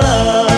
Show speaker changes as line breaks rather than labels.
love.